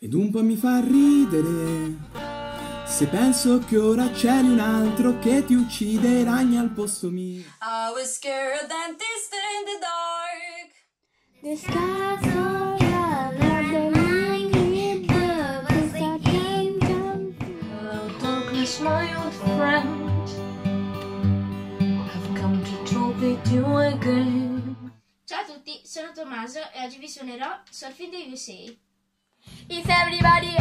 Ed un po' mi fa ridere se penso che ora c'è un altro che ti uccide ragni al posto mio. I was scared dentist in the dark. The sky's so bright, the line in the bus I came down. Hello, darkness, my old friend. I've come to talk with you again. Ciao a tutti, sono Tommaso e oggi vi suonerò Surfing the USA. If everybody